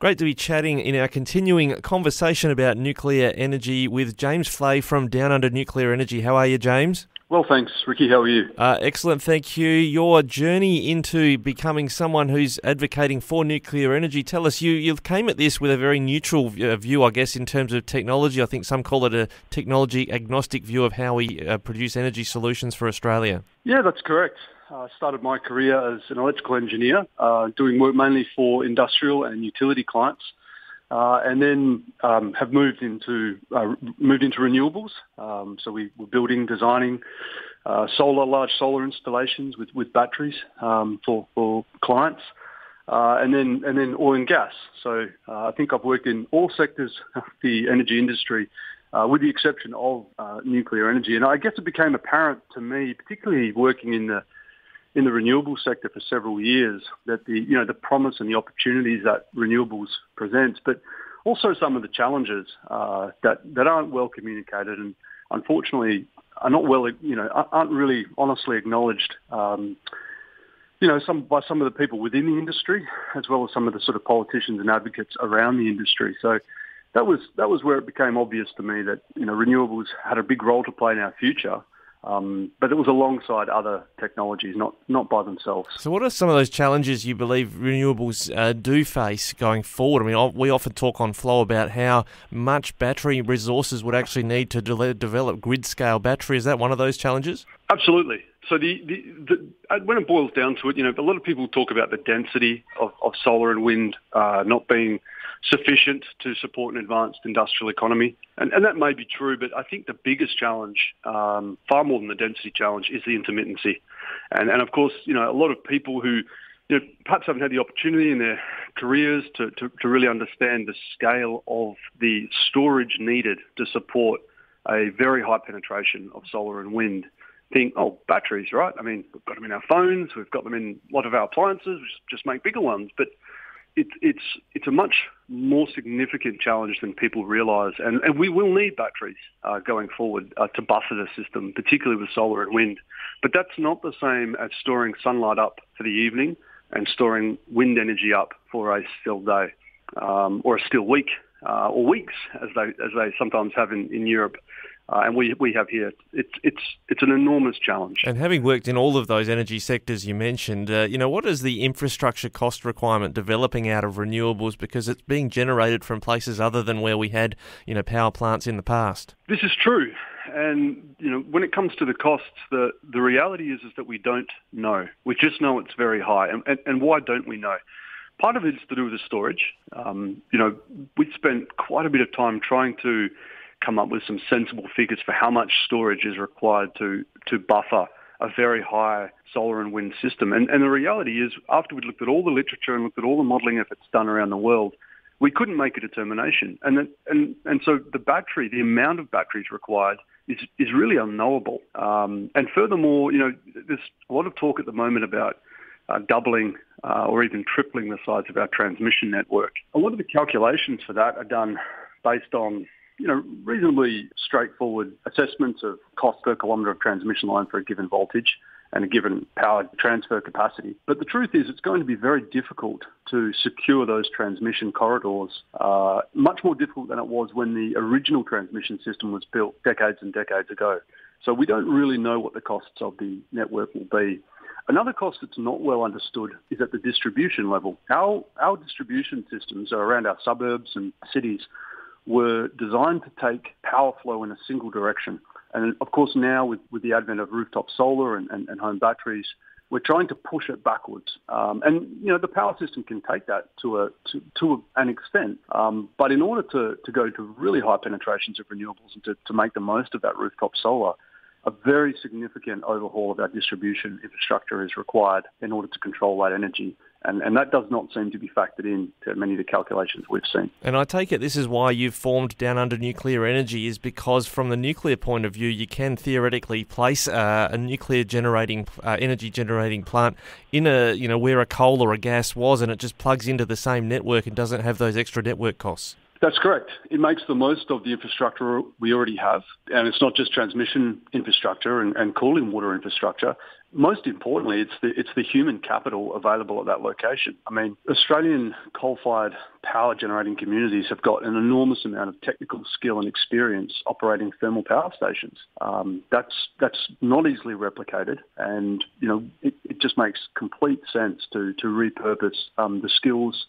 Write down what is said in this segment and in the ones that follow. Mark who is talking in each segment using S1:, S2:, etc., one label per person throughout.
S1: Great to be chatting in our continuing conversation about nuclear energy with James Fleay from Down Under Nuclear Energy. How are you, James?
S2: Well, thanks, Ricky. How are you?
S1: Uh, excellent, thank you. Your journey into becoming someone who's advocating for nuclear energy. Tell us, you you came at this with a very neutral uh, view, I guess, in terms of technology. I think some call it a technology agnostic view of how we uh, produce energy solutions for Australia.
S2: Yeah, that's correct. I uh, started my career as an electrical engineer, uh, doing work mainly for industrial and utility clients, uh, and then um, have moved into uh, moved into renewables. Um, so we were building, designing uh, solar, large solar installations with with batteries um, for for clients, uh, and then and then oil and gas. So I think I've worked in all sectors of the energy industry. Uh, with the exception of uh, nuclear energy. And I guess it became apparent to me, particularly working in the in the renewable sector for several years that the you know the promise and the opportunities that renewables presents, but also some of the challenges uh, that that aren't well communicated and unfortunately are not well you know aren't really honestly acknowledged. Um, you know, some by some of the people within the industry, as well as some of the sort of politicians and advocates around the industry. So that was that was where it became obvious to me that you know renewables had a big role to play in our future, um, but it was alongside other technologies, not not by themselves.
S1: So, what are some of those challenges you believe renewables uh, do face going forward? I mean, we often talk on Flow about how much battery resources would actually need to de- develop grid scale battery. Is that one of those challenges?
S2: Absolutely. So, the, the, the, uh, when it boils down to it, you know, a lot of people talk about the density of, of solar and wind uh, not being sufficient to support an advanced industrial economy. And, and that may be true, but I think the biggest challenge, um, far more than the density challenge, is the intermittency. And, and of course, you know, a lot of people who you know, perhaps haven't had the opportunity in their careers to, to, to really understand the scale of the storage needed to support a very high penetration of solar and wind think, oh, batteries, right? I mean, we've got them in our phones, we've got them in a lot of our appliances, we just make bigger ones. But it's it's it's a much more significant challenge than people realise, and, and we will need batteries uh, going forward uh, to buffer the system, particularly with solar and wind. But that's not the same as storing sunlight up for the evening and storing wind energy up for a still day um, or a still week uh, or weeks, as they as they sometimes have in, in Europe uh, and we we have here. It's it's it's an enormous challenge.
S1: And having worked in all of those energy sectors you mentioned, uh, you know what is the infrastructure cost requirement developing out of renewables because it's being generated from places other than where we had you know power plants in the past.
S2: This is true, and you know when it comes to the costs, the the reality is is that we don't know. We just know it's very high, and and, and why don't we know? Part of it is to do with the storage. Um, you know, we spent quite a bit of time trying to come up with some sensible figures for how much storage is required to, to buffer a very high solar and wind system. And, and the reality is, after we'd looked at all the literature and looked at all the modelling efforts done around the world, we couldn't make a determination. And, then, and, and so the battery, the amount of batteries required is, is really unknowable. Um, and furthermore, you know, there's a lot of talk at the moment about uh, doubling uh, or even tripling the size of our transmission network. A lot of the calculations for that are done based on you know, reasonably straightforward assessments of cost per kilometre of transmission line for a given voltage and a given power transfer capacity. But the truth is it's going to be very difficult to secure those transmission corridors, uh, much more difficult than it was when the original transmission system was built decades and decades ago. So we don't really know what the costs of the network will be. Another cost that's not well understood is at the distribution level. Our, our distribution systems are around our suburbs and cities were designed to take power flow in a single direction. And of course now with, with the advent of rooftop solar and, and, and home batteries, we're trying to push it backwards. Um, and, you know, the power system can take that to, a, to, to an extent. Um, but in order to, to go to really high penetrations of renewables and to, to make the most of that rooftop solar, a very significant overhaul of our distribution infrastructure is required in order to control that energy. And, and that does not seem to be factored in to many of the calculations we've seen.
S1: And I take it this is why you've formed Down Under Nuclear Energy, is because from the nuclear point of view, you can theoretically place uh, a nuclear generating uh, energy generating plant in a you know where a coal or a gas was, and it just plugs into the same network and doesn't have those extra network costs.
S2: That's correct. It makes the most of the infrastructure we already have. And it's not just transmission infrastructure and, and cooling water infrastructure. Most importantly, it's the it's the human capital available at that location. I mean, Australian coal-fired power generating communities have got an enormous amount of technical skill and experience operating thermal power stations. Um, that's that's not easily replicated, and you know it, it just makes complete sense to to repurpose um, the skills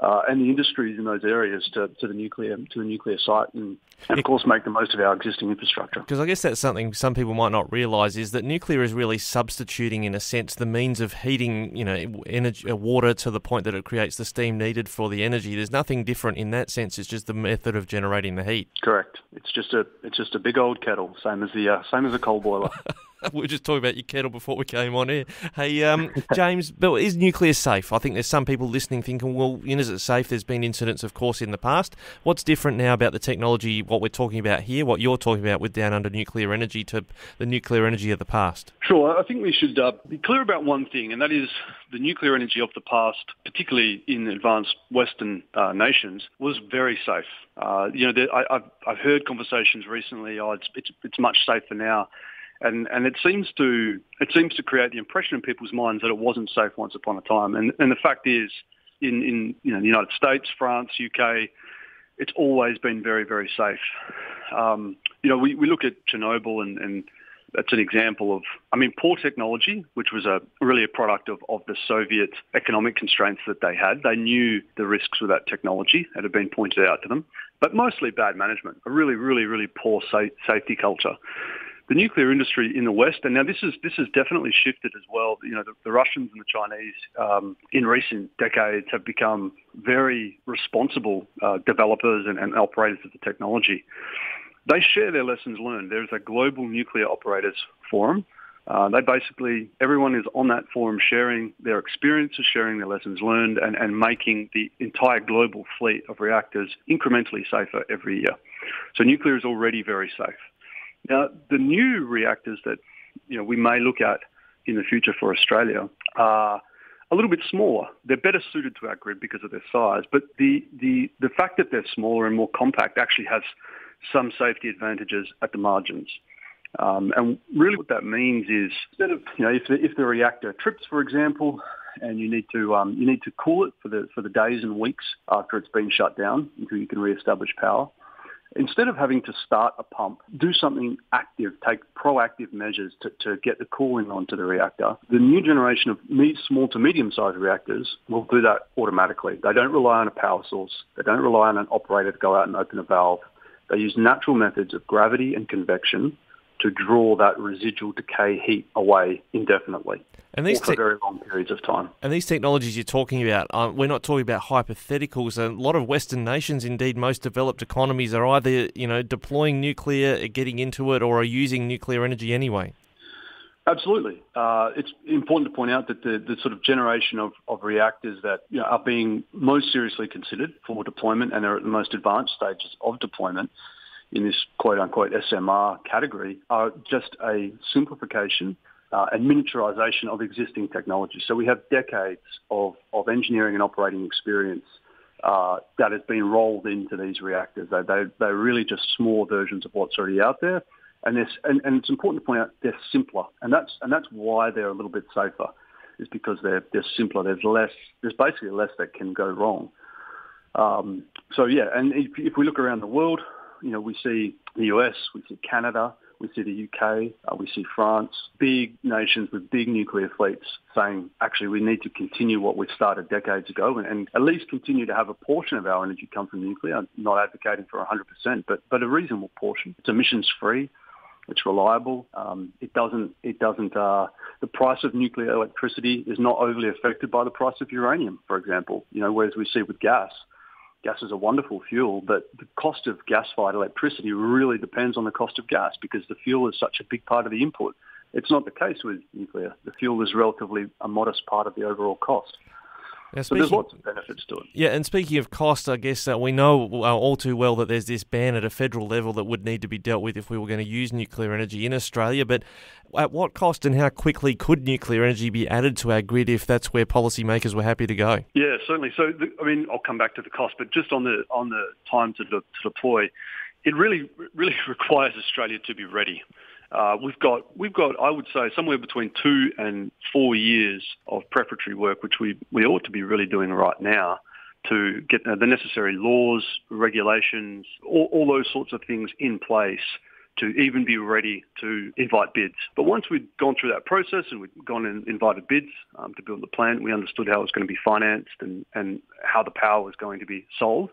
S2: uh, and the industries in those areas to, to the nuclear to the nuclear site, and, and of course make the most of our existing infrastructure.
S1: Because I guess that's something some people might not realise is that nuclear is really substituting, in a sense, the means of heating, you know, energy, uh, water to the point that it creates the steam needed for the energy. There's nothing different in that sense. It's just the method of generating the heat.
S2: Correct. It's just a it's just a big old kettle, same as the uh, same as a coal boiler.
S1: we were just talking about your kettle before we came on here. Hey, um, James, Bill, is nuclear safe? I think there's some people listening thinking, well, you know, is it safe? There's been incidents, of course, in the past. What's different now about the technology, what we're talking about here, what you're talking about with Down Under Nuclear Energy to the nuclear energy of the past?
S2: Sure. I think we should uh, be clear about one thing, and that is the nuclear energy of the past, particularly in advanced Western uh, nations, was very safe. Uh, you know, I, have I've heard conversations recently, oh, it's, it's, it's much safer now and and it seems to it seems to create the impression in people's minds that it wasn't safe once upon a time. And and the fact is, in in you know the United States, France, UK, it's always been very very safe. Um, you know, we, we look at Chernobyl and, and that's an example of, I mean, poor technology, which was a really a product of, of the Soviet economic constraints that they had. They knew the risks with that technology that had been pointed out to them, but mostly bad management, a really, really, really poor sa- safety culture the nuclear industry in the West, and now this is this has definitely shifted as well. You know, the, the Russians and the Chinese um, in recent decades have become very responsible uh, developers and, and operators of the technology. They share their lessons learned. There's a global nuclear operators forum. Uh, they basically, everyone is on that forum sharing their experiences, sharing their lessons learned, and, and making the entire global fleet of reactors incrementally safer every year. So nuclear is already very safe. Now, the new reactors that you know we may look at in the future for Australia are a little bit smaller. They're better suited to our grid because of their size, but the, the, the fact that they're smaller and more compact actually has some safety advantages at the margins. Um, and really what that means is instead of, you know, if the, if the reactor trips, for example, and you need to um, you need to cool it for the for the days and weeks after it's been shut down until you can re-establish power instead of having to start a pump, do something active, take proactive measures to, to get the cooling onto the reactor. The new generation of small to medium-sized reactors will do that automatically. They don't rely on a power source. They don't rely on an operator to go out and open a valve. They use natural methods of gravity and convection to draw that residual decay heat away indefinitely. And these for very long periods of time.
S1: And these technologies you're talking about, um, we're not talking about hypotheticals. A lot of Western nations, indeed most developed economies, are either you know deploying nuclear, getting into it, or are using nuclear energy anyway.
S2: Absolutely. Uh, it's important to point out that the, the sort of generation of, of reactors that you know, are being most seriously considered for deployment and are at the most advanced stages of deployment in this quote unquote SMR category are just a simplification uh, and miniaturization of existing technology. So we have decades of, of engineering and operating experience uh, that has been rolled into these reactors. They, they, they're really just small versions of what's already out there. And, and, and it's important to point out they're simpler. And that's, and that's why they're a little bit safer, is because they're, they're simpler. There's less, there's basically less that can go wrong. Um, so yeah, and if, if we look around the world, you know, we see the US, we see Canada, we see the UK, uh, we see France, big nations with big nuclear fleets saying, actually, we need to continue what we started decades ago and, and, at least continue to have a portion of our energy come from nuclear. I'm not advocating for 100%, but, but a reasonable portion. It's emissions free. It's reliable. Um, it doesn't. It doesn't. Uh, the price of nuclear electricity is not overly affected by the price of uranium, for example. You know, whereas we see with gas, gas is a wonderful fuel, but the cost of gas-fired electricity really depends on the cost of gas because the fuel is such a big part of the input. It's not the case with nuclear. The fuel is relatively a modest part of the overall cost. Now, speaking, so there's lots of benefits to it.
S1: Yeah, and speaking of cost, I guess uh, we know uh, all too well that there's this ban at a federal level that would need to be dealt with if we were going to use nuclear energy in Australia. But at what cost and how quickly could nuclear energy be added to our grid if that's where policymakers were happy to go?
S2: Yeah, certainly. So, the, I mean, I'll come back to the cost, but just on the on the time to, to deploy, it really really requires Australia to be ready. Uh, we've got we've got I would say somewhere between two and four years of preparatory work, which we we ought to be really doing right now to get the necessary laws, regulations, all, all those sorts of things in place to even be ready to invite bids. But once we'd gone through that process and we'd gone and invited bids um, to build the plant, we understood how it was going to be financed and, and how the power was going to be sold.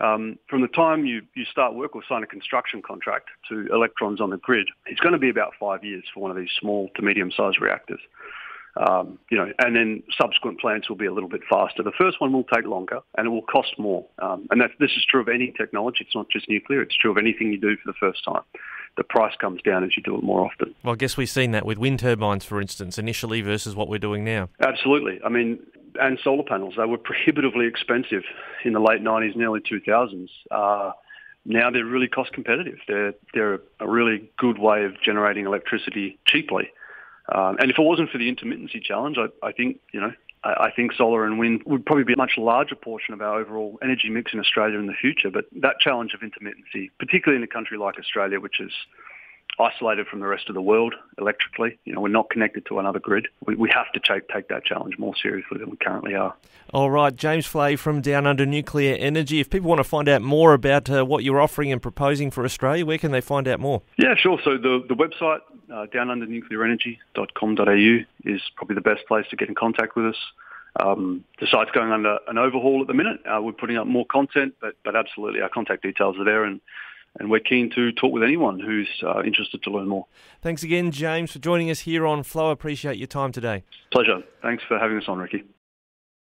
S2: Um, from the time you, you start work or sign a construction contract to electrons on the grid, it's going to be about five years for one of these small to medium-sized reactors. Um, you know, and then subsequent plants will be a little bit faster. The first one will take longer and it will cost more. Um, and that, this is true of any technology. It's not just nuclear. It's true of anything you do for the first time. The price comes down as you do it more often.
S1: Well, I guess we've seen that with wind turbines, for instance, initially versus what we're doing now.
S2: Absolutely. I mean, and solar panels, they were prohibitively expensive in the late 90s and early 2000s. Uh, now they're really cost competitive. They're, they're a really good way of generating electricity cheaply. Um, and if it wasn't for the intermittency challenge, I, I think you know I think solar and wind would probably be a much larger portion of our overall energy mix in Australia in the future. But that challenge of intermittency, particularly in a country like Australia, which is isolated from the rest of the world electrically. You know, we're not connected to another grid. We, we have to take, take that challenge more seriously than we currently are.
S1: All right, James Fleay from Down Under Nuclear Energy. If people want to find out more about uh, what you're offering and proposing for Australia, where can they find out more?
S2: Yeah, sure. So the, the website, uh, downundernuclearenergy.com.au, is probably the best place to get in contact with us. Um, the site's going under an overhaul at the minute. Uh, we're putting up more content, but, but absolutely our contact details are there and and we're keen to talk with anyone who's uh, interested to learn more.
S1: Thanks again, James, for joining us here on Flow. Appreciate your time today.
S2: Pleasure. Thanks for having us on, Ricky.